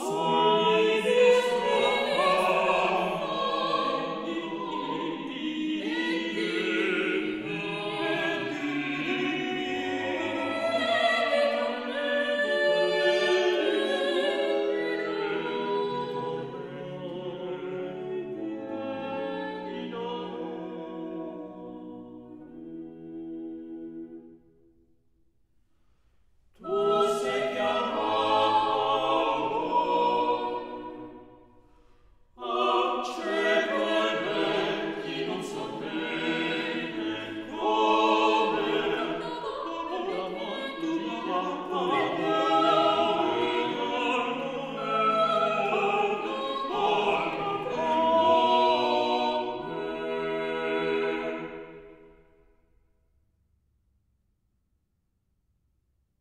Oh.